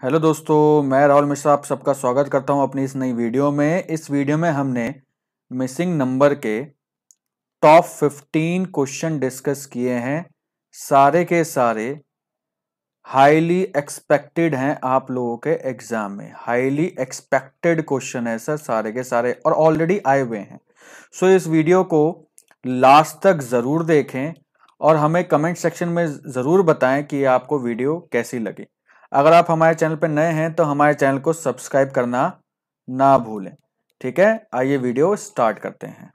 Hello दोस्तों, मैं राहुल मिश्रा आप सबका स्वागत करता हूँ अपनी इस नई वीडियो में। इस वीडियो में हमने मिसिंग नंबर के टॉप 15 क्वेश्चन डिस्कस किए हैं। सारे के सारे हाईली एक्सपेक्टेड हैं आप लोगों के एग्ज़ाम में। हाईली एक्सपेक्टेड क्वेश्चन है सर, सारे के सारे, और ऑलरेडी आए हुए हैं। सो इस वीडियो को लास्ट तक ज़रूर देखें और हमें कमेंट सेक्शन में ज़रूर बताएँ कि आपको वीडियो कैसी लगी। अगर आप हमारे चैनल पर नए हैं तो हमारे चैनल को सब्सक्राइब करना ना भूलें। ठीक है? आइए वीडियो स्टार्ट करते हैं।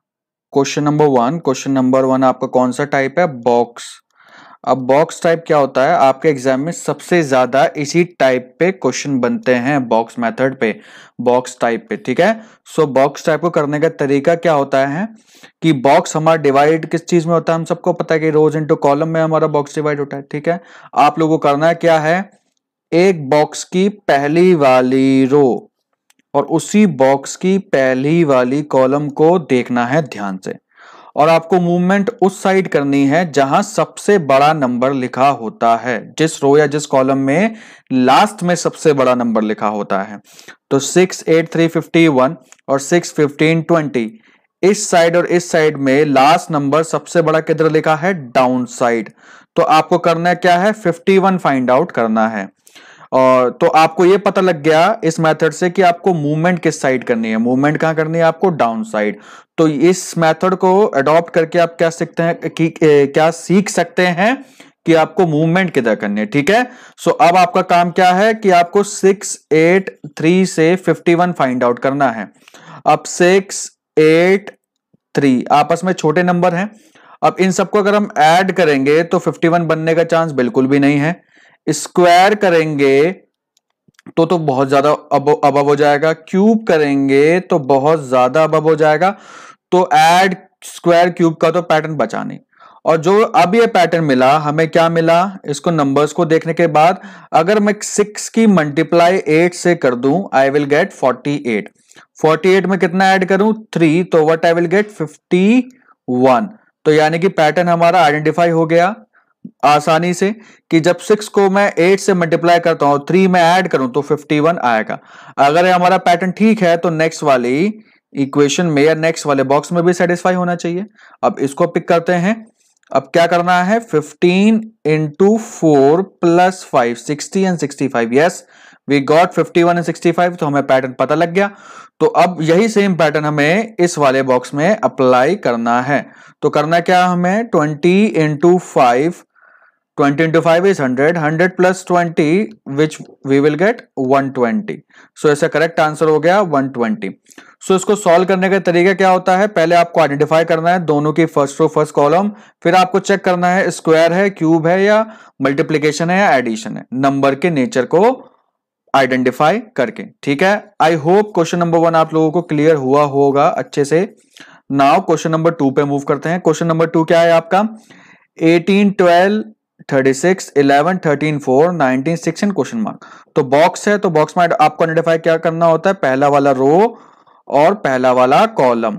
Question number one, question number one आपका कौन सा टाइप है? बॉक्स। अब बॉक्स टाइप क्या होता है? आपके एग्ज़ाम में सबसे ज़्यादा इसी टाइप पे क्वेश्चन बनते हैं बॉक्स मेथड पे, बॉक्स टाइप पे, ठीक है? सो बॉक्स टाइप को करने का तरीका क्या होता है कि बॉक्स हमारा डिवाइड किस चीज़ में होता है? हम सबको पता है कि रोज इंटू कॉलम में हमारा बॉक्स डिवाइड होता है, ठीक है? आप लोगों को करना क्या है? एक बॉक्स की पहली वाली रो और उसी बॉक्स की पहली वाली कॉलम को देखना है ध्यान से। और आपको मूवमेंट उस साइड करनी है जहाँ सबसे बड़ा नंबर लिखा होता है। जिस रो या जिस कॉलम में लास्ट में सबसे बड़ा नंबर लिखा होता है। तो six eight three fifty one और सिक्स फिफ्टीन ट्वेंटी इस साइड और इस साइड में लास्ट नंबर सबसे बड़ा किधर लिखा है? डाउन साइड तो आपको करना क्या है? 51 फाइंड आउट करना है। और तो आपको ये पता लग गया इस मेथड से कि आपको मूवमेंट किस साइड करनी है। मूवमेंट कहाँ करनी है? आपको डाउन साइड तो इस मेथड को अडॉप्ट करके आप क्या सीखते हैं, कि क्या सीख सकते हैं कि आपको मूवमेंट किधर करनी है, ठीक है? सो अब आपका काम क्या है कि आपको सिक्स एट थ्री से फिफ्टी वन फाइंड आउट करना है। अब सिक्स एट थ्री आपस में छोटे नंबर हैं। अब इन सबको अगर हम ऐड करेंगे तो 51 बनने का चांस बिल्कुल भी नहीं है। स्क्वायर करेंगे तो तो बहुत ज़्यादा अब अब हो जाएगा। क्यूब करेंगे तो बहुत ज़्यादा अब हो जाएगा। तो ऐड स्क्वायर क्यूब का तो पैटर्न बचा नहीं। और जो अब ये पैटर्न मिला, हमें क्या मिला? इसको नंबर्स को देखने के बाद अगर मैं सिक्स की मल्टीप्लाई एट से कर दूँ I will get forty eight forty eight में कितना ऐड करूँ? थ्री तो what I will get fifty one तो यानी कि पैटर्न हमारा आइडेंटिफाई हो गया। आसानी से कि जब सिक्स को मैं एट से मल्टीप्लाई करता हूँ थ्री में ऐड करूँ तो फिफ्टी वन आएगा। अगर हमारा पैटर्न ठीक है तो नेक्स्ट वाली इक्वेशन में या नेक्स्ट वाले बॉक्स में भी सेटिस्फाई होना चाहिए। अब इसको पिक करते हैं। अब क्या करना है? 15 into four plus five sixty and sixty five yes we got 51 and 65 तो हमें पैटर्न पता लग गया। तो अब यही सेम पैटर्न हमें इस वाले बॉक्स में अप्लाई करना है। तो करना क्या हमें? 20 into five twenty into five is hundred hundred plus twenty which we will get one twenty so correct answer हो गया वन ट्वेंटी इसको सॉल्व करने का तरीका क्या होता है? पहले आपको आइडेंटिफाई करना है, दोनों की फ़र्स्ट रो फ़र्स्ट कॉलम फिर आपको चेक करना है स्क्वायर है क्यूब है या मल्टीप्लीकेशन है या एडिशन है. नंबर के नेचर को आइडेंटिफाई करके. ठीक है? I hope question number one आप लोगों को क्लियर हुआ होगा अच्छे से. नाउ क्वेश्चन नंबर टू पे मूव करते हैं. क्वेश्चन नंबर टू क्या है आपका? Eighteen twelve thirty six eleven thirteen four nineteen question mark तो बॉक्स है तो बॉक्स में आपको आइडेंटिफाई क्या करना होता है? पहला वाला रो और पहला वाला कॉलम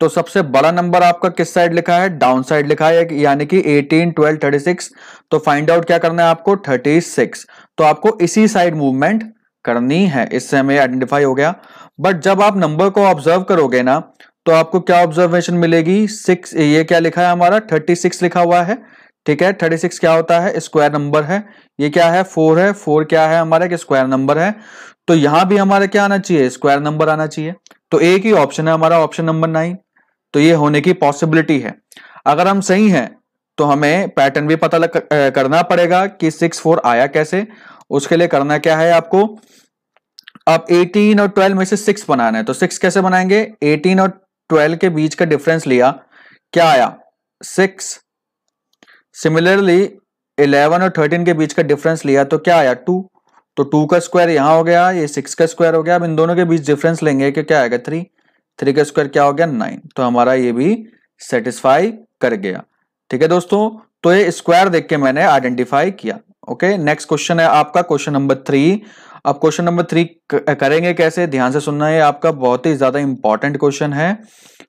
तो सबसे बड़ा नंबर आपका किस साइड लिखा है? डाउन साइड लिखा है यानी कि 18, 12, 36 तो फाइंड आउट क्या करना है आपको? 36 तो आपको इसी साइड मूवमेंट करनी है। इससे हमें आइडेंटिफाई हो गया। बट जब आप नंबर को ऑब्ज़र्व करोगे ना तो आपको क्या ऑब्जर्वेशन मिलेगी? सिक्स ये क्या लिखा है हमारा? 36 लिखा हुआ है। ठीक है थर्टी सिक्स क्या होता है? स्क्वायर नंबर है। ये क्या है? फोर है। फोर क्या है हमारा? कि स्क्वायर नंबर है। तो यहाँ भी हमारा क्या आना चाहिए? स्क्वायर नंबर आना चाहिए। तो एक ही ऑप्शन है हमारा ऑप्शन नंबर नाइन। तो ये होने की पॉसिबिलिटी है। अगर हम सही हैं तो हमें पैटर्न भी पता लग, करना पड़ेगा कि सिक्स फोर आया कैसे। उसके लिए करना क्या है आपको? अब 18 और 12 में से सिक्स बनाना है। तो सिक्स कैसे बनाएँगे? 18 और 12 के बीच का डिफरेंस लिया। क्या आया? सिक्स। सिमिलरली 11 और 13 के बीच का डिफरेंस लिया तो क्या आया? टू तो टू का स्क्वायर यहाँ हो गया, ये सिक्स का स्क्वायर हो गया। अब इन दोनों के बीच डिफरेंस लेंगे कि क्या आएगा? थ्री थ्री का स्क्वायर क्या हो गया? नाइन तो हमारा ये भी सेटिस्फाई कर गया। ठीक है दोस्तों? तो ये स्क्वायर देख के मैंने आइडेंटिफाई किया। ओके नेक्स्ट क्वेश्चन है आपका क्वेश्चन नंबर थ्री अब क्वेश्चन नंबर थ्री करेंगे कैसे? ध्यान से सुनना है आपका बहुत ही ज़्यादा इंपॉर्टेंट क्वेश्चन है।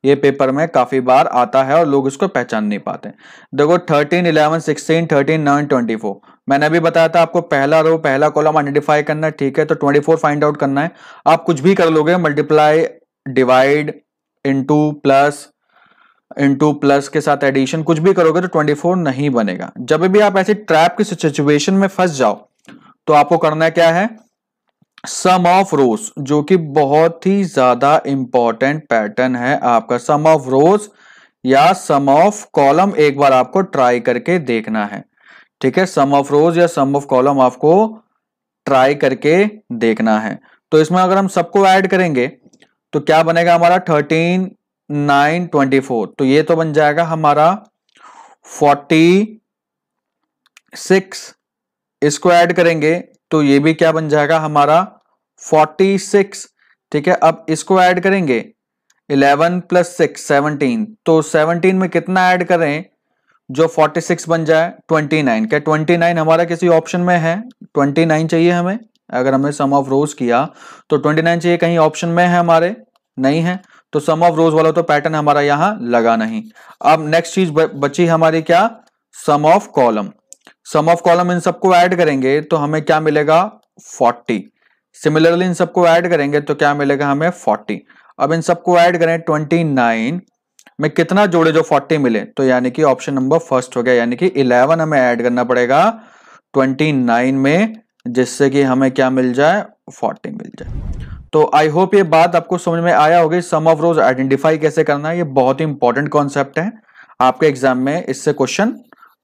ये पेपर में काफ़ी बार आता है और लोग इसको पहचान नहीं पाते देखो thirteen eleven sixteen thirteen nine twenty four मैंने अभी बताया था आपको, पहला रो पहला कॉलम आइडेंटिफाई करना है ठीक है? तो 24 फाइंड आउट करना है। आप कुछ भी कर लोगे multiply divide into plus into plus के साथ एडिशन कुछ भी करोगे तो 24 नहीं बनेगा। जब भी आप ऐसी ट्रैप की सिचुएशन में फंस जाओ तो आपको करना क्या है? सम ऑफ़ रोज जो कि बहुत ही ज़्यादा इंपॉर्टेंट पैटर्न है आपका। सम ऑफ़ रोज या सम ऑफ़ कॉलम एक बार आपको ट्राई करके देखना है। ठीक है? सम ऑफ़ रोज या सम ऑफ़ कॉलम आपको ट्राई करके देखना है। तो इसमें अगर हम सबको ऐड करेंगे तो क्या बनेगा हमारा? थर्टीन नाइन ट्वेंटी फोर तो ये तो बन जाएगा हमारा फोर्टी सिक्स इसको ऐड करेंगे तो ये भी क्या बन जाएगा हमारा फोर्टी सिक्स ठीक है? अब इसको ऐड करेंगे इलेवन प्लस सिक्स सेवनटीन तो सेवनटीन में कितना ऐड करें जो 46 बन जाए 29 क्या 29 हमारा किसी ऑप्शन में है? 29 चाहिए हमें? अगर हमने सम ऑफ़ रोज किया तो 29 चाहिए कहीं ऑप्शन में है हमारे? नहीं है। तो सम ऑफ़ रोज वाला तो पैटर्न हमारा यहाँ लगा नहीं। अब नेक्स्ट चीज़ बची हमारी क्या? Sum of column sum of column इन सबको ऐड करेंगे तो हमें क्या मिलेगा? 40 सिमिलरली इन सबको ऐड करेंगे तो क्या मिलेगा हमें? 40 अब इन सबको ऐड करें 29 में कितना जोड़े जो 40 मिले? तो यानी कि ऑप्शन नंबर फ़र्स्ट हो गया। यानी कि 11 हमें ऐड करना पड़ेगा 29 में, जिससे कि हमें क्या मिल जाए? 40 मिल जाए। तो आई होप ये बात आपको समझ में आया होगी। सम ऑफ़ रोज आइडेंटिफाई कैसे करना है? ये बहुत ही इंपॉर्टेंट कॉन्सेप्ट है। आपके एग्ज़ाम में इससे क्वेश्चन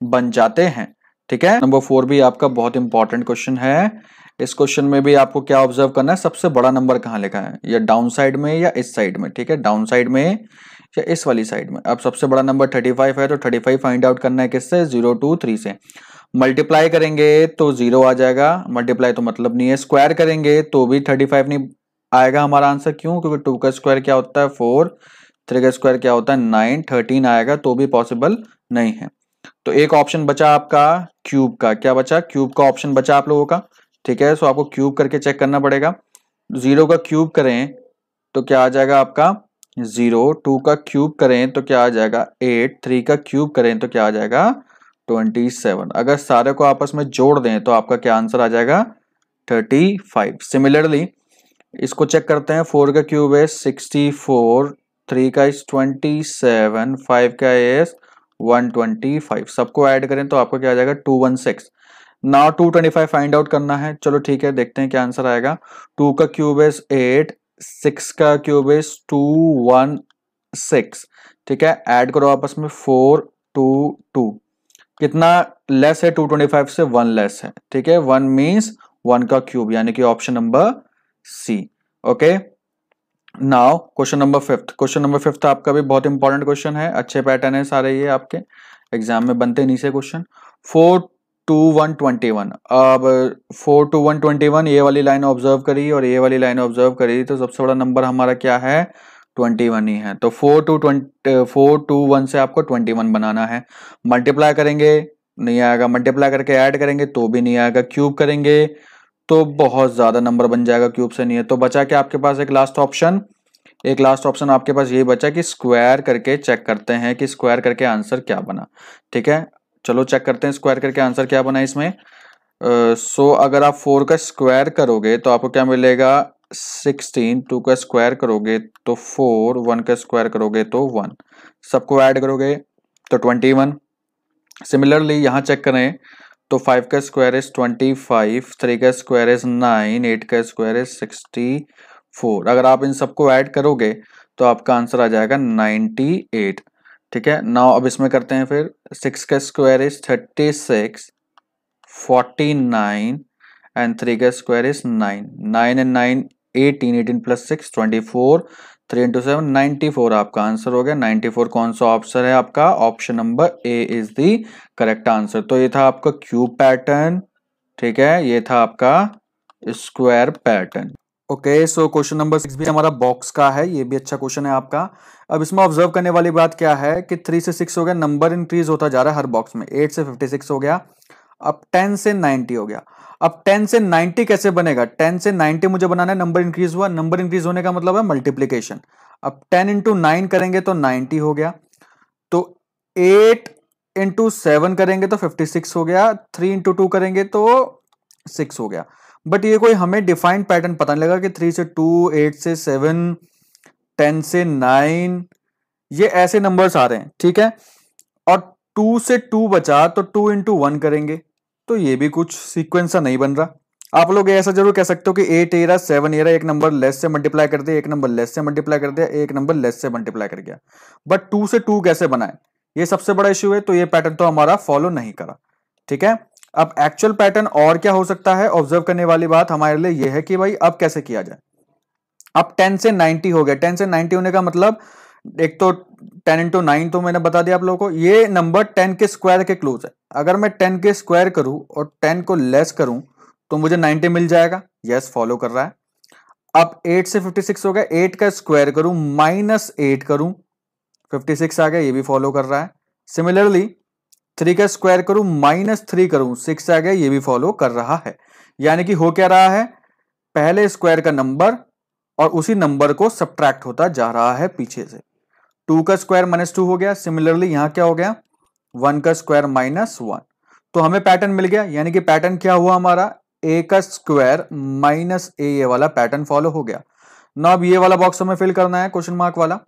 बन जाते हैं। ठीक है? नंबर फोर भी आपका बहुत इंपॉर्टेंट क्वेश्चन है। इस क्वेश्चन में भी आपको क्या ऑब्ज़र्व करना है? सबसे बड़ा नंबर कहाँ लिखा है? या डाउन साइड में या इस साइड में, ठीक है? डाउन साइड में या इस वाली साइड में। अब सबसे बड़ा नंबर थर्टी फाइव है तो थर्टी फाइव फाइंड आउट करना है किससे? ज़ीरो टू थ्री से। मल्टीप्लाई करेंगे तो ज़ीरो आ जाएगा। मल्टीप्लाई तो मतलब नहीं है। स्क्वायर करेंगे तो भी थर्टी फाइव नहीं आएगा हमारा आंसर क्यों? क्योंकि टू का स्क्वायर क्या होता है? फोर थ्री का स्क्वायर क्या होता है? नाइन थर्टीन आएगा तो भी पॉसिबल नहीं है। तो एक ऑप्शन बचा आपका क्यूब का। क्या बचा? क्यूब का ऑप्शन बचा आप लोगों का। ठीक है सो आपको क्यूब करके चेक करना पड़ेगा। ज़ीरो का क्यूब करें तो क्या आ जाएगा आपका? ज़ीरो टू का क्यूब करें तो क्या आ जाएगा? एट थ्री का क्यूब करें तो क्या आ जाएगा? ट्वेंटी सेवन अगर सारे को आपस में जोड़ दें तो आपका क्या आंसर आ जाएगा? थर्टी फाइव सिमिलरली इसको चेक करते हैं। फोर का क्यूब है सिक्सटी फोर थ्री का इज़ ट्वेंटी सेवन फाइव का एस 125 सबको ऐड करें तो आपको क्या आ जाएगा? 216 नाउ 225 फाइंड आउट करना है। चलो ठीक है, देखते हैं क्या आंसर आएगा। टू का क्यूब इज़ एट, सिक्स का cube is two one six. ठीक है, ऐड करो आपस में। Four, two two. कितना लेस है? 225 से वन लेस है। ठीक है, वन मीन्स वन का क्यूब, यानी कि option number C. Okay? Now question number fifth question number fifth आपका भी बहुत इंपॉर्टेंट क्वेश्चन है। अच्छे पैटर्न है सारे ये आपके। एग्ज़ाम में बनते नहीं से question four two one twenty one अब four two one twenty one ये वाली लाइन ऑब्ज़र्व करी और ये वाली लाइन ऑब्ज़र्व करी तो सबसे बड़ा नंबर हमारा क्या है? ट्वेंटी वन ही है। तो four two twenty four two one से आपको ट्वेंटी वन बनाना है। मल्टीप्लाई करेंगे, नहीं आएगा। मल्टीप्लाई करके ऐड करेंगे तो भी नहीं आएगा। क्यूब करेंगे तो बहुत ज़्यादा नंबर बन जाएगा क्यूब से नहीं है तो बचा क्या आपके पास एक लास्ट ऑप्शन एक लास्ट ऑप्शन आपके पास ये बचा कि स्क्वायर करके चेक करते हैं कि स्क्वायर करके आंसर क्या बना। ठीक है? चलो चेक करते हैं स्क्वायर करके आंसर क्या बना इसमें। सो uh, so, अगर आप फोर का स्क्वायर करोगे तो आपको क्या मिलेगा? सिक्सटीन टू का स्क्वायर करोगे तो फोर वन का स्क्वायर करोगे तो वन सबको ऐड करोगे तो ट्वेंटी वन सिमिलरली यहाँ चेक करें। तो फाइव का square is twenty five three का स्क्वायर इज़ नाइन एट का स्क्वायर इज़ सिक्सटी फोर अगर आप इन सबको ऐड करोगे तो आपका आंसर आ जाएगा नाइन्टी एट ठीक है? नाउ अब इसमें करते हैं फिर. सिक्स का square is thirty six forty nine and three का square is nine nine and nine eighteen eighteen plus six twenty four three into seven ninety four आपका आंसर हो गया। नाइनटी फोर कौन सा ऑप्शन है आपका? Option number A is the correct answer तो ये था आपका क्यूब पैटर्न ठीक है? ये था आपका square pattern okay so question number six भी हमारा बॉक्स का है, ये भी अच्छा क्वेश्चन है आपका। अब इसमें ऑब्ज़र्व करने वाली बात क्या है कि थ्री से सिक्स हो गया नंबर इंक्रीज होता जा रहा है हर बॉक्स में। एट से फिफ्टी सिक्स हो गया, अब टेन से नाइनटी हो गया। अब 10 से 90 कैसे बनेगा? 10 से 90 मुझे बनाना है नंबर इंक्रीज हुआ नंबर इंक्रीज होने का मतलब है मल्टीप्लीकेशन अब 10 इंटू नाइन करेंगे तो 90 हो गया तो 8 इंटू सेवन करेंगे तो फिफ्टी सिक्स हो गया थ्री इंटू टू करेंगे तो सिक्स हो गया. बट ये कोई हमें डिफाइंड पैटर्न पता नहीं लगा कि थ्री से टू एट से सेवन टेन से नाइन ये ऐसे नंबर्स आ रहे हैं, ठीक है? और टू से टू बचा तो टू इंटू वन करेंगे. तो ये भी कुछ सीक्वेंस सा नहीं बन रहा। आप लोग ऐसा ज़रूर कह सकते हो कि एट एरा सेवन एरा एक नंबर लेस से मल्टीप्लाई कर दिया, एक नंबर लेस से मल्टीप्लाई कर दिया, एक नंबर लेस से मल्टीप्लाई कर गया। बट टू से टू कैसे बनाए? ये सबसे बड़ा इश्यू है तो ये पैटर्न तो हमारा फॉलो नहीं करा। ठीक है? अब एक्चुअल पैटर्न और क्या हो सकता है? ऑब्ज़र्व करने वाली बात हमारे लिए यह है कि भाई अब कैसे किया जाए? अब टेन से नाइनटी हो गया। टेन से नाइनटी होने का मतलब एक तो टेन इंटू नाइन तो मैंने बता दिया आप लोगों को, ये नंबर टेन के स्क्वायर के क्लोज है। अगर मैं टेन के स्क्वायर करूँ और टेन को लेस करूँ तो मुझे 90 मिल जाएगा। यस फॉलो कर रहा है। अब एट से 56 हो गया एट का स्क्वायर करूँ माइनस एट करूँ 56 आ गया, ये भी फॉलो कर रहा है। सिमिलरली थ्री का स्क्वायर करूँ माइनस थ्री करूँ सिक्स आ गया, ये भी फॉलो कर रहा है। यानी कि हो क्या रहा है? पहले स्क्वायर का नंबर और उसी नंबर को सब्ट्रैक्ट होता जा रहा है पीछे से। टू का स्क्वायर माइनस टू हो गया। सिमिलरली यहाँ क्या हो गया? वन का स्क्वायर माइनस वन। तो हमें पैटर्न मिल गया। यानी कि पैटर्न क्या हुआ हमारा? ए का स्क्वायर माइनस ए ये वाला पैटर्न फॉलो हो गया। ना अब ये वाला बॉक्स हमें फिल करना है क्वेश्चन मार्क वाला।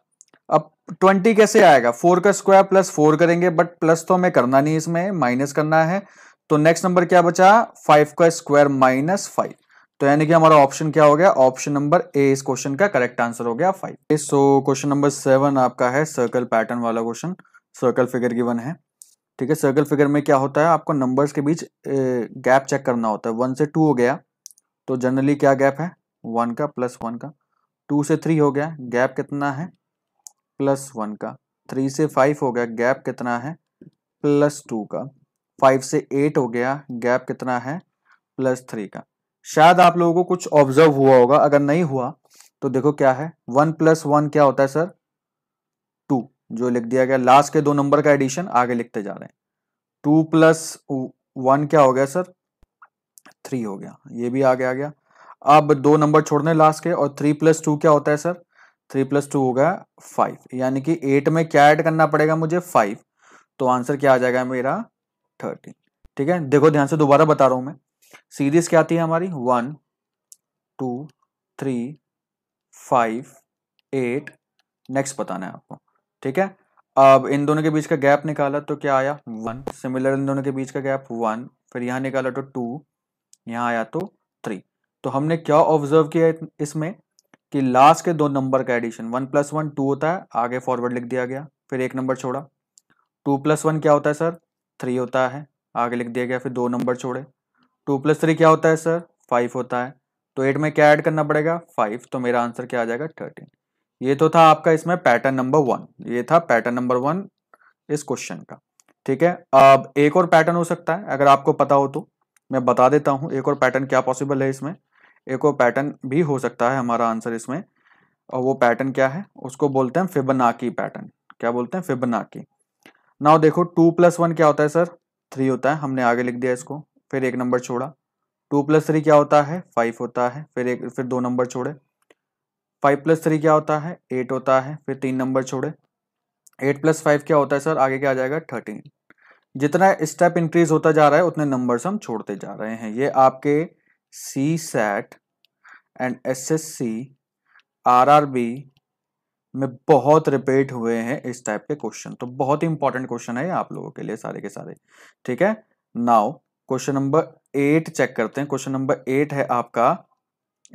अब ट्वेंटी कैसे आएगा? फोर का स्क्वायर प्लस फोर करेंगे बट प्लस तो हमें करना नहीं इसमें माइनस करना है। तो नेक्स्ट नंबर क्या बचा? फाइव का स्क्वायर माइनस फाइव तो यानी कि हमारा ऑप्शन क्या हो गया? ऑप्शन नंबर ए इस क्वेश्चन का करेक्ट आंसर हो गया five so question number seven आपका है सर्कल पैटर्न वाला क्वेश्चन सर्कल फिगर गिवन है। ठीक है सर्कल फिगर में क्या होता है? आपको नंबर्स के बीच गैप चेक करना होता है। वन से टू हो गया तो जनरली क्या गैप है? वन का प्लस वन का। टू से थ्री हो गया गैप कितना है? प्लस वन का। थ्री से फाइव हो गया गैप कितना है? प्लस टू का। फाइव से एट हो गया गैप कितना है? प्लस थ्री का। शायद आप लोगों को कुछ ऑब्ज़र्व हुआ होगा, अगर नहीं हुआ तो देखो क्या है। वन प्लस वन क्या होता है, सर? टू, जो लिख दिया गया। लास्ट के दो नंबर का एडिशन आगे लिखते जा रहे हैं। टू प्लस वन क्या हो गया, सर? थ्री हो गया। ये भी आगे आ गया। अब दो नंबर छोड़ने लास्ट के, और थ्री प्लस टू क्या होता है, सर? थ्री प्लस टू हो गया फाइव। यानी कि एट में क्या ऐड करना पड़ेगा मुझे? फाइव। तो आंसर क्या आ जाएगा मेरा? थर्टी ठीक है? देखो, ध्यान से दोबारा बता रहा हूँ मैं। सीरीज़ क्या आती है हमारी? One, two, three, five, eight. Next बताना है आपको, ठीक है? अब इन दोनों के बीच का गैप निकाला तो क्या आया? वन। सिमिलर इन दोनों के बीच का गैप वन। फिर यहाँ निकाला तो टू, यहाँ आया तो थ्री। तो हमने क्या ऑब्ज़र्व किया इसमें? कि लास्ट के दो नंबर का addition one plus one two होता है, आगे फॉरवर्ड लिख दिया गया, फिर एक नंबर छोड़ा। टू प्लस वन क्या होता है सर थ्री होता है, आगे लिख दिया गया, फिर दो नंबर छोड़े। टू प्लस थ्री क्या होता है, सर? फाइव होता है। तो एट में क्या ऐड करना पड़ेगा? फाइव। तो मेरा आंसर क्या आ जाएगा? थर्टीन। ये तो था आपका इसमें पैटर्न नंबर वन। ये था पैटर्न नंबर वन इस क्वेश्चन का। ठीक है? अब एक और पैटर्न हो सकता है, अगर आपको पता हो तो। मैं बता देता हूँ, एक और पैटर्न क्या पॉसिबल है इसमें? एक और पैटर्न भी हो सकता है हमारा आंसर इसमें। और वो पैटर्न क्या है? उसको बोलते हैं फिबनाकी पैटर्न। क्या बोलते हैं? फिबनाकी नाउ देखो, टू प्लस वन क्या होता है, सर? थ्री होता है। हमने आगे लिख दिया इसको। फिर एक नंबर छोड़ा। टू प्लस थ्री क्या होता है? फाइव होता है। फिर एक, फिर दो नंबर छोड़े। फाइव प्लस थ्री क्या होता है? एट होता है। फिर तीन नंबर छोड़े। एट प्लस फाइव क्या होता है सर? आगे क्या आ जाएगा? थर्टीन। जितना स्टेप इंक्रीज होता जा रहा है, उतने नंबर्स हम छोड़ते जा रहे हैं। ये आपके CSAT and S S C, R R B में बहुत रिपीट हुए हैं इस टाइप के क्वेश्चन। तो बहुत ही इंपॉर्टेंट क्वेश्चन है आप लोगों के लिए सारे के सारे। ठीक है? Now question number eight check करते हैं। क्वेश्चन नंबर एट है आपका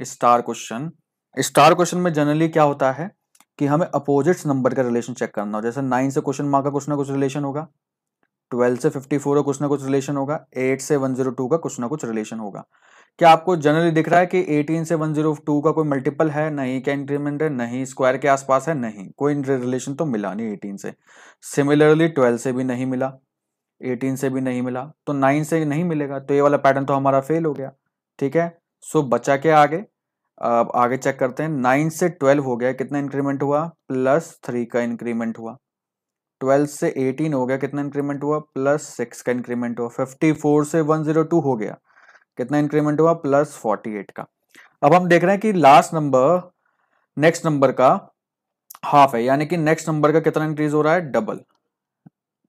स्टार क्वेश्चन। स्टार क्वेश्चन में जनरली क्या होता है कि हमें अपोजिट्स नंबर का रिलेशन चेक करना हो। जैसे नाइन से क्वेश्चन मार्क का कुछ ना कुछ रिलेशन होगा ट्वेल्व से फिफ्टी फोर का कुछ ना कुछ रिलेशन होगा एट से वन ज़ीरो टू का कुछ ना कुछ रिलेशन होगा। क्या आपको जनरली दिख रहा है कि एटीन से वन ज़ीरो टू का कोई मल्टीपल है? नहीं, क्या इंक्रीमेंट है? नहीं स्क्वायर के आसपास है? नहीं, कोई रिलेशन तो मिला नहीं एटीन से। सिमिलरली ट्वेल्व से भी नहीं मिला। एटीन से भी नहीं मिला तो नाइन से नहीं मिलेगा तो ये वाला पैटर्न तो हमारा फेल हो गया, ठीक है? सो बचा के आगे? अब आगे चेक करते हैं, नाइन से ट्वेल्व हो गया, कितना इंक्रीमेंट हुआ? प्लस थ्री का इंक्रीमेंट हुआ। ट्वेल्व से एटीन हो गया, कितना इंक्रीमेंट हुआ? प्लस सिक्स का इंक्रीमेंट हुआ। फिफ्टी फोर से वन ज़ीरो टू हो गया, कितना इंक्रीमेंट हुआ? प्लस फोर्टी एट का। अब हम देख रहे हैं कि लास्ट नंबर नेक्स्ट नंबर का हाफ़ है, यानी कि नेक्स्ट नंबर का कितना इंक्रीज हो रहा है? डबल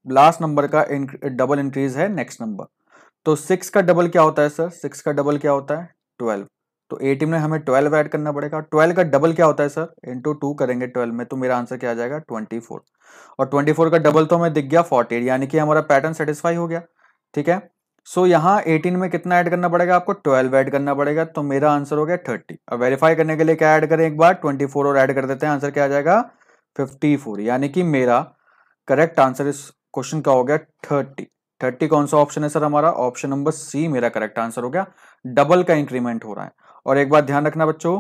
लास्ट नंबर का डबल इंक्रीज है नेक्स्ट नंबर तो सिक्स का डबल क्या होता है सर सिक्स का डबल क्या होता है? ट्वेल्व तो एटीन में हमें ट्वेल्व ऐड करना पड़ेगा। ट्वेल्व का डबल क्या होता है सर इंटू टू करेंगे ट्वेल्व में तो मेरा आंसर क्या आ जाएगा? ट्वेंटी फोर और ट्वेंटी फोर का डबल तो हमें दिख गया फोर्टी यानी कि हमारा पैटर्न सेटिस्फाई हो गया। ठीक है? सो so, यहाँ 18 में कितना ऐड करना पड़ेगा? आपको 12 ऐड करना पड़ेगा तो मेरा आंसर हो गया 30 अब वेरीफाई करने के लिए क्या ऐड करें एक बार? 24 और ऐड कर देते हैं आंसर क्या आ जाएगा? 54 यानी कि मेरा करेक्ट आंसर इस क्वेश्चन का हो गया? 30 30 कौन सा ऑप्शन है सर हमारा? ऑप्शन नंबर सी मेरा करेक्ट आंसर हो गया। डबल का इंक्रीमेंट हो रहा है। और एक बात ध्यान रखना बच्चों,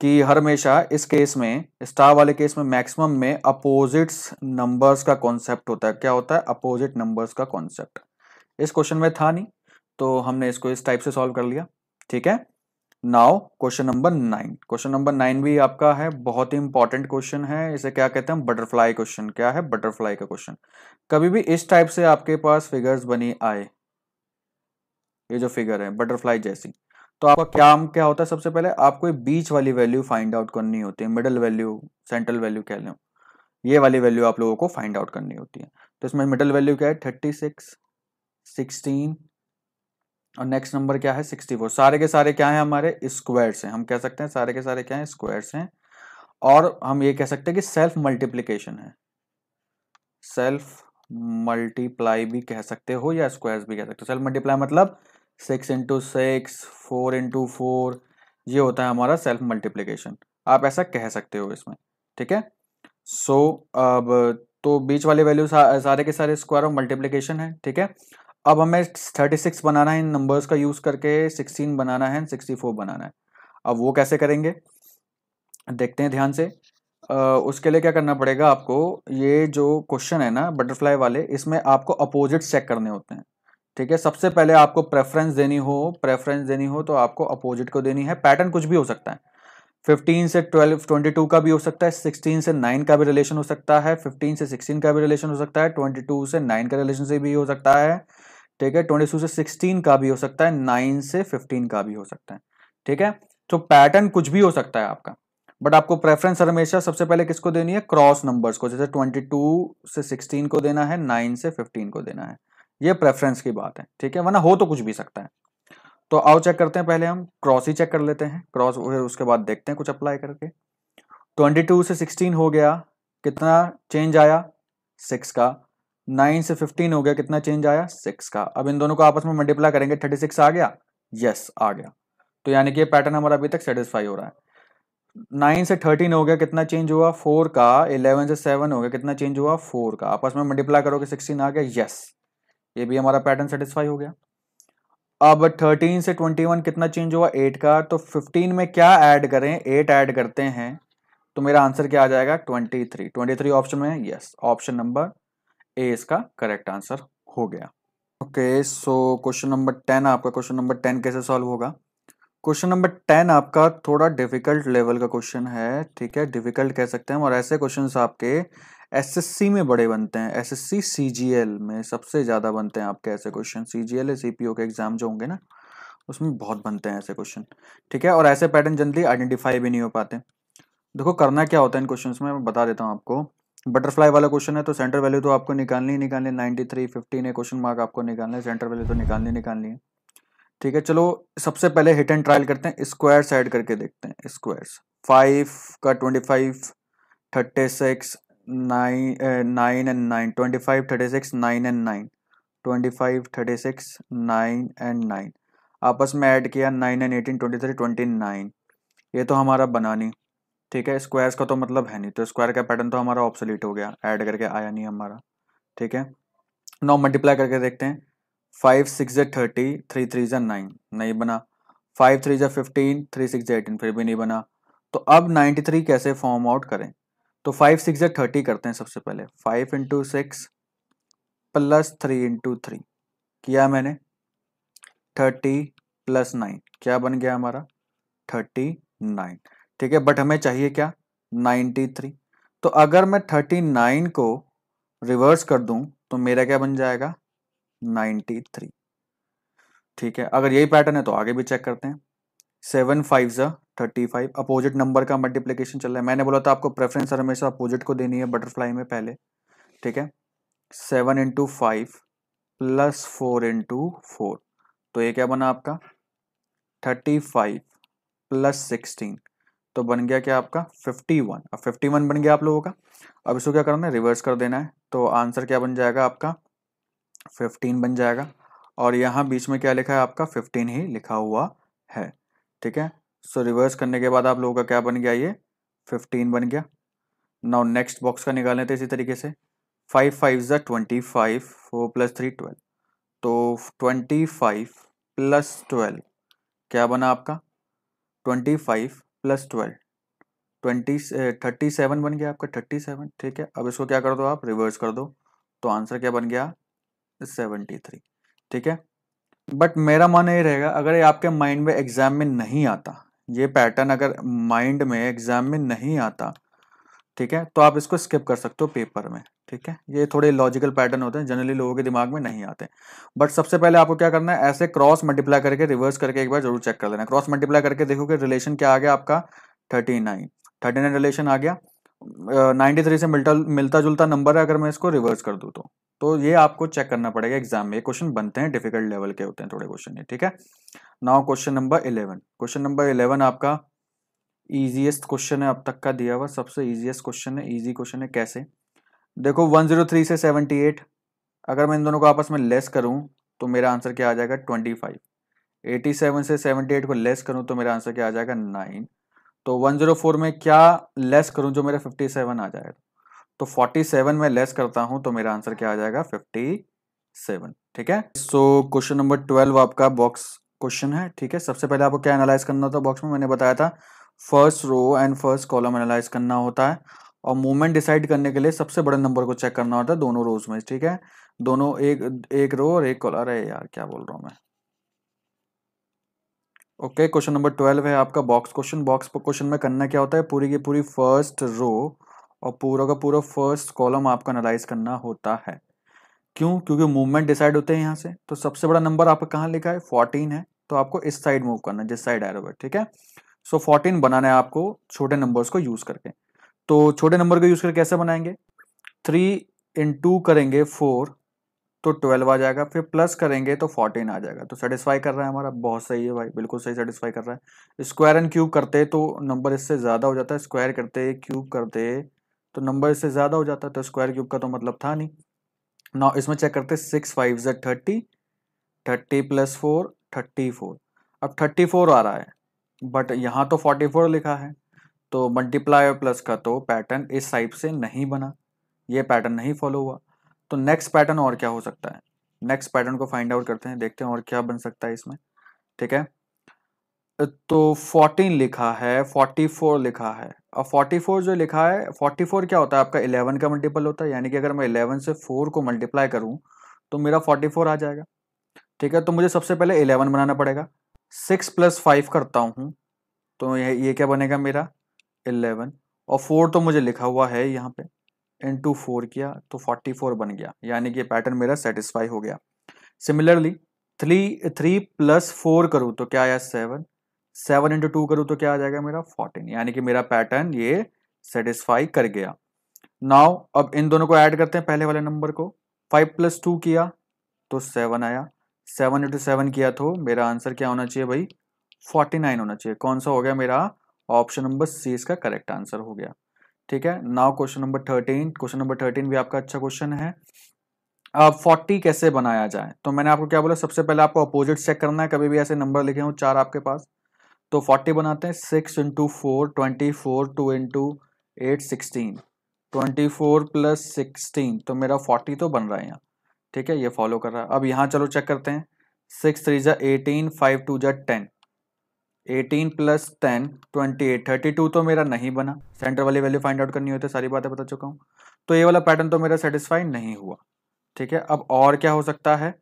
कि हर हमेशा इस केस में, स्टार वाले केस में मैक्सिमम में अपोजिट्स नंबर्स का कॉन्सेप्ट होता है। क्या होता है? अपोजिट नंबर्स का कॉन्सेप्ट। इस क्वेश्चन में था नहीं तो हमने इसको इस टाइप से सॉल्व कर लिया। ठीक है? Now question number nine. Question number nine भी आपका है, बहुत ही इंपॉर्टेंट क्वेश्चन है, इसे क्या कहते हैं बटरफ्लाई क्वेश्चन क्या है? बटरफ्लाई का क्वेश्चन कभी भी इस टाइप से आपके पास फिगर्स बनी आए, ये जो फिगर है बटरफ्लाई जैसी तो आपका क्या क्या होता है? सबसे पहले आपको बीच वाली वैल्यू फाइंड आउट करनी होती है मिडल वैल्यू सेंट्रल वैल्यू कह लो, ये वाली वैल्यू आप लोगों को फाइंड आउट करनी होती है। तो इसमें मिडल वैल्यू क्या है? थर्टी सिक्स सिक्सटीन और नेक्स्ट नंबर क्या है? सिक्सटी फोर सारे के सारे क्या है हमारे? स्क्वायर्स हैं। हम कह सकते हैं सारे के सारे क्या है? स्क्वायर्स हैं। और हम ये कह सकते हैं कि सेल्फ मल्टीप्लीकेशन है। सेल्फ मल्टीप्लाई भी कह सकते हो या स्क्वायर्स भी कह सकते हो। सेल्फ मल्टीप्लाई मतलब six into six four into four ये होता है हमारा सेल्फ मल्टीप्लीकेशन आप ऐसा कह सकते हो इसमें। ठीक है? सो so, अब तो बीच वाले वैल्यू सारे के सारे स्क्वायर ऑफ़ मल्टीप्लीकेशन है। ठीक है? अब हमें 36 बनाना है इन नंबर्स का यूज़ करके 16 बनाना है 64 बनाना है। अब वो कैसे करेंगे? देखते हैं ध्यान से। आ, उसके लिए क्या करना पड़ेगा आपको ये जो क्वेश्चन है ना बटरफ्लाई वाले इसमें आपको अपोजिट चेक करने होते हैं। ठीक है? सबसे पहले आपको प्रेफरेंस देनी हो प्रेफरेंस देनी हो तो आपको अपोजिट को देनी है। पैटर्न कुछ भी हो सकता है। 15 से 12 22 का भी हो सकता है 16 से 9 का भी रिलेशन हो सकता है 15 से 16 का भी रिलेशन हो सकता है 22 से 9 का रिलेशन से भी हो सकता है। ठीक है ट्वेंटी टू से सिक्सटीन का भी हो सकता है नाइन से फिफ्टीन का भी हो सकता है, ठीक है? तो पैटर्न कुछ भी हो सकता है आपका बट आपको प्रेफरेंस हमेशा सबसे पहले किसको देनी है? क्रॉस नंबर्स को, जैसे ट्वेंटी टू से सिक्सटीन को देना है नाइन से फिफ्टीन को देना है, ये प्रेफरेंस की बात है, ठीक है? वरना हो तो कुछ भी सकता है। तो आओ चेक करते हैं पहले हम क्रॉस ही चेक कर लेते हैं क्रॉस उसके बाद देखते हैं कुछ अप्लाई करके। ट्वेंटी टू से सिक्सटीन हो गया, कितना चेंज आया? सिक्स का नाइन से फिफ्टीन हो गया कितना चेंज आया? सिक्स का। अब इन दोनों को आपस में मल्टीप्लाई करेंगे थर्टी सिक्स आ गया? यस yes, आ गया। तो यानी कि पैटर्न हमारा अभी तक सेटिस्फाई हो रहा है। नाइन से थर्टीन हो गया कितना चेंज हुआ? फोर का। इलेवन से सेवन हो गया कितना चेंज हुआ? फोर का। आपस में मल्टीप्लाई करोगे सिक्सटीन आ गया? Yes yes. ये भी हमारा पैटर्न सेटिस्फाई हो गया। अब थर्टीन से ट्वेंटी वन कितना चेंज हुआ? एट का। तो फिफ्टीन में क्या ऐड करें? एट ऐड करते हैं। तो मेरा आंसर क्या आ जाएगा? Twenty three twenty three option में? यस ऑप्शन नंबर ए इसका करेक्ट आंसर हो गया। Okay so question number ten आपका क्वेश्चन नंबर टेन कैसे सॉल्व होगा? क्वेश्चन नंबर टेन आपका थोड़ा डिफ़िकल्ट लेवल का क्वेश्चन है, ठीक है? डिफ़िकल्ट कह सकते हैं और ऐसे क्वेश्चन आपके एसएससी में बड़े बनते हैं। एसएससी सीजीएल में सबसे ज़्यादा बनते हैं आपके ऐसे क्वेश्चन सीजीएल सीपीओ के एग्ज़ाम जो होंगे ना, उसमें बहुत बनते हैं ऐसे क्वेश्चन ठीक है? और ऐसे पैटर्न जल्दी आइडेंटिफाई भी नहीं हो पाते। देखो करना क्या होता है इन क्वेश्चन में, मैं बता देता हूँ आपको। बटरफ्लाई वाला क्वेश्चन है तो सेंटर वैल्यू तो आपको निकालनी ही निकालनी नाइन्टी थ्री फिफ्टीन है क्वेश्चन मार्क आपको निकालना है सेंटर वैल्यू तो निकालनी निकालनी है। ठीक है, चलो सबसे पहले हिट एंड ट्रायल करते हैं स्क्वायर्स साइड करके देखते हैं स्क्वायर्स फाइव का twenty five thirty six nine nine and nine twenty five thirty six nine and nine twenty five thirty six nine and nine आपस में ऐड किया nine and eighteen twenty three twenty nine ये तो हमारा बनानी ठीक है स्क्वायर्स का तो मतलब है नहीं तो स्क्वायर का पैटर्न तो हमारा ऑप्सोलीट हो गया ऐड करके आया नहीं हमारा, ठीक है? नौ मल्टीप्लाई करके देखते हैं फाइव सिक्स जे थर्टी थ्री थ्री जे नाइन नहीं बना। फाइव थ्री जे फिफ्टीन थ्री सिक्स जे एटीन फिर भी नहीं बना। तो अब नाइन्टी थ्री कैसे फॉर्म आउट करें? तो फाइव सिक्स जे थर्टी करते हैं सबसे पहले five into six plus three into three किया मैंने? थर्टी प्लस नाइन क्या बन गया हमारा? थर्टी नाइन ठीक है बट हमें चाहिए क्या? 93 तो अगर मैं 39 को रिवर्स कर दूँ तो मेरा क्या बन जाएगा? 93 ठीक है, अगर यही पैटर्न है तो आगे भी चेक करते हैं. सेवन फाइव ज़ा थर्टी फाइव अपोजिट नंबर का मल्टीप्लीकेशन चल रहा है। मैंने बोला था आपको प्रेफरेंस हमेशा अपोजिट को देनी है बटरफ्लाई में पहले। ठीक है seven into five plus four into four तो ये क्या बना आपका? थर्टी फाइव प्लस सिक्सटीन तो बन गया क्या आपका? फिफ्टी वन अब फिफ्टी वन बन गया आप लोगों का। अब इसको क्या करना है रिवर्स कर देना है। तो आंसर क्या बन जाएगा आपका? फिफ्टीन बन जाएगा। और यहाँ बीच में क्या लिखा है आपका? फिफ्टीन ही लिखा हुआ है। ठीक है? सो रिवर्स करने के बाद आप लोगों का क्या बन गया ये? फिफ्टीन बन गया। नाउ नेक्स्ट बॉक्स का निकाल लेते इसी तरीके से। फाइव फाइव ज़ा twenty five four plus three twelve तो ट्वेंटी फाइव प्लस ट्वेल्व क्या बना आपका? Twenty five plus twelve. Twenty thirty seven बन गया आपका, थर्टी सेवन, ठीक है? अब इसको क्या कर दो आप? रिवर्स कर दो। तो आंसर क्या बन गया? सेवेंटी थ्री, ठीक है? बट मेरा मन ये रहेगा, अगर ये आपके माइंड में एग्ज़ाम में नहीं आता, ये पैटर्न अगर माइंड में एग्ज़ाम में नहीं आता, ठीक है? तो आप इसको स्किप कर सकते हो पेपर में। ठीक है? ये थोड़े लॉजिकल पैटर्न होते हैं जनरली लोगों के दिमाग में नहीं आते। बट सबसे पहले आपको क्या करना है, ऐसे क्रॉस मल्टीप्लाई करके रिवर्स करके एक बार ज़रूर चेक कर लेना। क्रॉस मल्टीप्लाई करके देखो कि रिलेशन क्या आ गया आपका? Thirty nine thirty nine relation आ गया। नाइन्टी थ्री से मिलता मिलता जुलता नंबर है, अगर मैं इसको रिवर्स कर दूँ तो। तो ये आपको चेक करना पड़ेगा एग्ज़ाम में। क्वेश्चन बनते हैं डिफ़िकल्ट लेवल के होते हैं थोड़े क्वेश्चन ये, ठीक है? Now question number eleven question number eleven आपका इजीएस्ट क्वेश्चन है, अब तक का दिया हुआ सबसे इजीएस्ट क्वेश्चन है ईजी क्वेश्चन है, कैसे? देखो 103 से 78 अगर मैं इन दोनों को आपस में लेस करूँ तो मेरा आंसर क्या आ जाएगा? 25 87 से 78 को लेस करूँ तो मेरा आंसर क्या आ जाएगा? 9 तो 104 में क्या लेस करूँ जो मेरा 57 आ जाएगा? तो 47 में लेस करता हूँ तो मेरा आंसर क्या आ जाएगा? 57 ठीक है? सो क्वेश्चन नंबर 12 आपका बॉक्स क्वेश्चन है, ठीक है? सबसे पहले आपको क्या एनालाइज करना था बॉक्स में? मैंने बताया था first row and first column analyse करना होता है। और मूवमेंट डिसाइड करने के लिए सबसे बड़े नंबर को चेक करना होता है दोनों रोज में, ठीक है? दोनों एक एक रो और एक कॉलर है यार, क्या बोल रहा हूँ मैं? ओके क्वेश्चन नंबर ट्वेल्व है आपका बॉक्स क्वेश्चन बॉक्स क्वेश्चन में करना क्या होता है? पूरी की पूरी फ़र्स्ट रो और पूरा का पूरा फ़र्स्ट कॉलम आपको एनालाइज करना होता है। क्यों? क्योंकि मूवमेंट डिसाइड होते हैं यहाँ से। तो सबसे बड़ा नंबर आपका कहाँ लिखा है? फोर्टीन है। तो आपको इस साइड मूव करना है, जिस साइड एरो है, ठीक है? सो फोर्टीन बनाना है आपको छोटे नंबर्स को यूज़ करके। तो छोटे नंबर का यूज़ करके कैसे बनाएँगे? थ्री इन टू करेंगे फोर तो ट्वेल्व आ जाएगा, फिर प्लस करेंगे तो फोर्टीन आ जाएगा। तो सेटिस्फाई कर रहा है हमारा? बहुत सही है भाई, बिल्कुल सही सेटिस्फाई कर रहा है। स्क्वायर एंड क्यूब करते तो नंबर इससे ज़्यादा हो जाता है स्क्वायर करते क्यूब करते तो नंबर इससे ज़्यादा हो जाता है तो स्क्वायर क्यूब का तो मतलब था नहीं। ना इसमें चेक करते six five Z thirty thirty plus four thirty four अब थर्टी फोर आ रहा है बट यहाँ तो फोर्टी फोर लिखा है। तो मल्टीप्लाई प्लस का तो पैटर्न इस टाइप से नहीं बना। ये पैटर्न नहीं फॉलो हुआ। तो नेक्स्ट पैटर्न और क्या हो सकता है? नेक्स्ट पैटर्न को फाइंड आउट करते हैं, देखते हैं और क्या बन सकता है इसमें। ठीक है? तो 14 लिखा है 44 लिखा है। अब 44 जो लिखा है 44 क्या होता है? आपका 11 का मल्टीपल होता है। यानी कि अगर मैं 11 से 4 को मल्टीप्लाई करूँ तो मेरा 44 आ जाएगा। ठीक है? तो मुझे सबसे पहले 11 बनाना पड़ेगा। 6 प्लस फाइव करता हूँ तो ये ये क्या बनेगा मेरा? 11 और फोर तो मुझे लिखा हुआ है यहाँ पे। इंटू फोर किया तो 44 बन गया। यानी कि पैटर्न मेरा सेटिस्फाई हो गया। Similarly three three plus four करूँ तो क्या आया सेवन सेवन इंटू टू करूँ तो क्या आ जाएगा मेरा फोर्टीन यानी कि मेरा पैटर्न ये सेटिस्फाई कर गया। नाउ अब इन दोनों को ऐड करते हैं पहले वाले नंबर को। फाइव प्लस टू किया तो सेवन आया। सेवन इंटू सेवन किया तो मेरा आंसर क्या होना चाहिए भाई? फोर्टी नाइन होना चाहिए। कौन सा हो गया मेरा? ऑप्शन नंबर सी इसका करेक्ट आंसर हो गया। ठीक है, now question number thirteen, question number thirteen भी आपका अच्छा क्वेश्चन है। अब फोर्टी कैसे बनाया जाए? तो मैंने आपको क्या बोला, सबसे पहले आपको अपोजिट चेक करना है, कभी भी ऐसे नंबर लिखे हो, चार आपके पास। तो फोर्टी बनाते हैं six into four twenty four two into eight sixteen twenty four plus sixteen तो मेरा फोर्टी तो बन रहा है यहाँ। ठीक है, ये फॉलो कर रहा है। अब यहाँ चलो चेक करते हैं। सिक्स थ्री जा एटीन फाइव टू जा ten eighteen plus ten, twenty eight, thirty two तो मेरा नहीं बना। सेंटर वाली वैल्यू फाइंड आउट करनी होती सारी बातें बता चुका हूँ। तो ये वाला पैटर्न तो मेरा सेटिस्फाई नहीं हुआ। ठीक है, अब और क्या हो सकता है?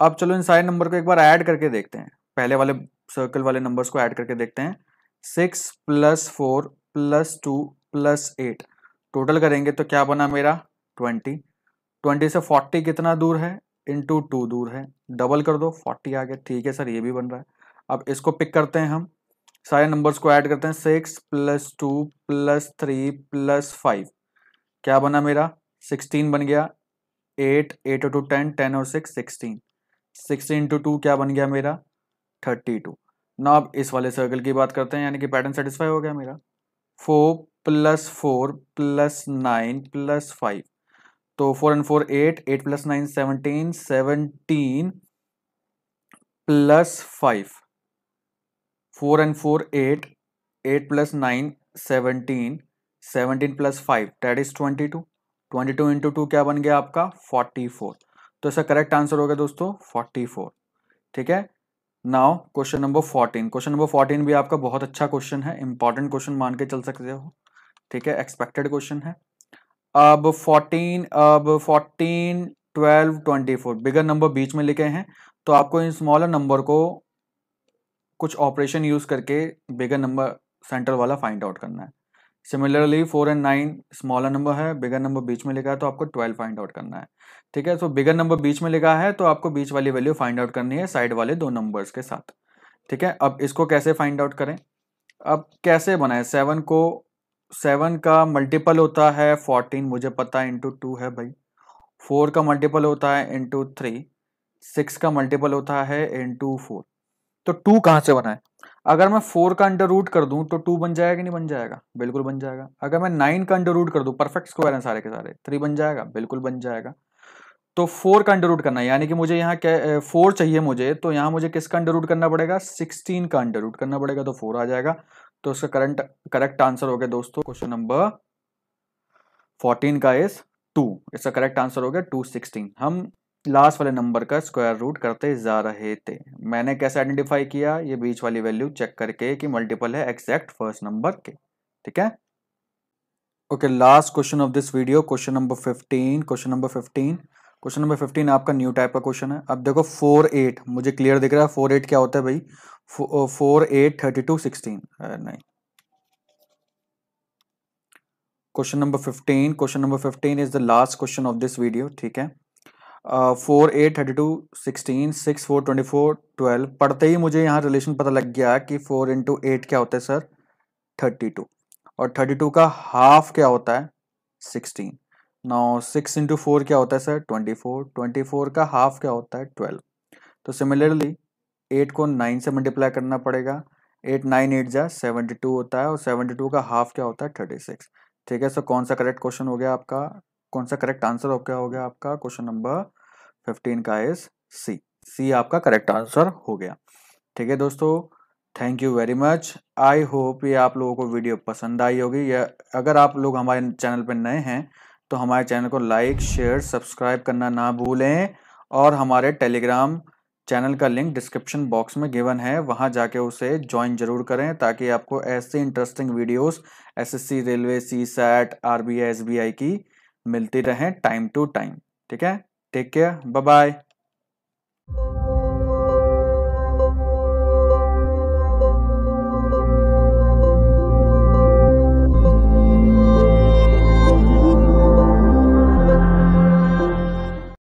अब चलो इन सारे नंबर को एक बार ऐड करके देखते हैं। पहले वाले सर्कल वाले नंबर्स को ऐड करके देखते हैं। Six plus four plus two plus eight. Total करेंगे तो क्या बना मेरा? ट्वेंटी। ट्वेंटी से फोर्टी कितना दूर है? इंटू टू दूर है। डबल कर दो, फोर्टी आ गया। ठीक है सर, ये भी बन रहा है। अब इसको पिक करते हैं हम। सारे नंबर्स को ऐड करते हैं। Six plus two plus three plus five क्या बना मेरा? सिक्सटीन बन गया। Eight eight two ten ten और six sixteen sixteen into two क्या बन गया मेरा? थर्टी टू ना अब इस वाले सर्कल की बात करते हैं, यानी कि पैटर्न सेटिस्फाई हो गया मेरा। Four plus four plus nine plus five तो four and four eight eight plus nine seventeen seventeen plus five four and four eight eight plus nine seventeen seventeen plus five that is twenty two. Twenty two into two क्या बन गया आपका? Forty four. तो इसका correct answer होगा दोस्तों, forty four. ठीक है? Now question number fourteen question number fourteen भी आपका बहुत अच्छा क्वेश्चन है इंपॉर्टेंट क्वेश्चन मान के चल सकते हो। ठीक है? एक्सपेक्टेड क्वेश्चन है। अब फोर्टीन अब fourteen twelve twenty four bigger number बीच में लिखे हैं तो आपको इन स्मॉलर नंबर को कुछ ऑपरेशन यूज़ करके बिगर नंबर सेंटर वाला फाइंड आउट करना है। Similarly four and nine smaller number है बिगर नंबर बीच में लिखा है तो आपको ट्वेल्व फाइंड आउट करना है। ठीक है तो बिगर नंबर बीच में लिखा है तो आपको बीच वाली वैल्यू फाइंड आउट करनी है साइड वाले दो नंबर्स के साथ। ठीक है, अब इसको कैसे फाइंड आउट करें? अब कैसे बनाए? सेवन को सेवन का मल्टीपल होता है फोर्टीन मुझे पता है इंटू टू है भाई। फोर का मल्टीपल होता है इंटू थ्री सिक्स का मल्टीपल होता है इंटू फोर तो टू कहाँ से बनाए अगर मैं फोर का अंडर रूट कर दूँ तो टू बन जाएगा कि नहीं बन जाएगा? बिल्कुल बन जाएगा। अगर मैं नाइन का अंडर रूट कर दूँ, परफेक्ट स्क्वायर है सारे के सारे, थ्री बन जाएगा, बिल्कुल बन जाएगा। तो फोर का अंडर रूट करना है, यानी कि मुझे यहाँ फोर चाहिए मुझे तो यहाँ मुझे किसका अंडर रूट करना पड़ेगा? सिक्सटीन का अंडर रूट करना पड़ेगा तो फोर आ जाएगा। तो उसका करंट, करेक्ट आंसर हो गया दोस्तों, क्वेश्चन नंबर फोर्टीन का इज़ टू, इसका करेक्ट आंसर हो गया टू सिक्सटीन। हम लास्ट वाले नंबर का स्क्वायर रूट करते जा रहे थे। मैंने कैसे आइडेंटिफाई किया? ये बीच वाली वैल्यू चेक करके कि मल्टीपल है एग्जैक्ट फ़र्स्ट नंबर के। ठीक है? Okay last question of this video question number fifteen question number fifteen question number fifteen आपका न्यू टाइप का क्वेश्चन है। अब देखो फोर एट मुझे क्लियर दिख रहा है फोर एट क्या होता है भाई? Four eight thirty two sixteen नहीं। Question number fifteen question number fifteen is the last question of this video ठीक है? Four eight thirty two sixteen six four twenty four twelve पढ़ते ही मुझे यहाँ रिलेशन पता लग गया कि फोर इंटू एट क्या होता है सर थर्टी टू। और थर्टी टू का हाफ़ क्या होता है? सिक्सटीन नौ सिक्स इंटू फोर क्या होता है sir twenty four twenty four का हाफ़ क्या होता है? ट्वेल्व तो सिमिलरली एट को नाइन से मल्टीप्लाई करना पड़ेगा। एट नाइन एट जा सेवेंटी टू होता है और सेवेंटी टू का हाफ़ क्या होता है? थर्टी सिक्स ठीक है सर कौन सा करेक्ट क्वेश्चन हो गया आपका? कौन सा करेक्ट आंसर हो क्या हो गया आपका? क्वेश्चन नंबर फिफ्टीन का इज़ सी सी आपका करेक्ट आंसर हो गया। ठीक है दोस्तों thank you very much I hope ये आप लोगों को वीडियो पसंद आई होगी। या अगर आप लोग हमारे चैनल पर नए हैं तो हमारे चैनल को लाइक शेयर सब्सक्राइब करना ना भूलें। और हमारे टेलीग्राम चैनल का लिंक डिस्क्रिप्शन बॉक्स में गिवन है। वहाँ जाके उसे ज्वाइन ज़रूर करें ताकि आपको ऐसे interesting videos SSC railway CSAT SBI की मिलती रहें टाइम टू टाइम ठीक है? Take care. Bye bye.